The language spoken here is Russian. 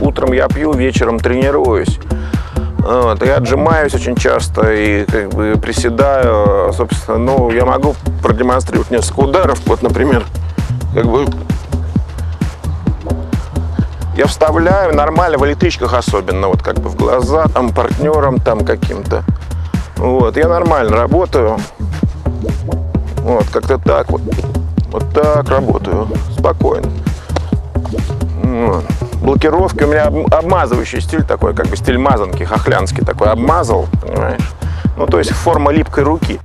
утром я пью, вечером тренируюсь. Вот, я отжимаюсь очень часто и как бы приседаю. Собственно, ну, я могу продемонстрировать несколько ударов. Вот, например, как бы я вставляю нормально в электричках особенно, вот как бы в глаза, там, партнерам там каким-то. Вот, я нормально работаю. Вот, как-то так вот. Вот так работаю, спокойно. Вот. Блокировки у меня обмазывающий стиль такой, как бы стиль мазанки, хохлянский такой, обмазал, понимаешь? Ну, то есть форма липкой руки.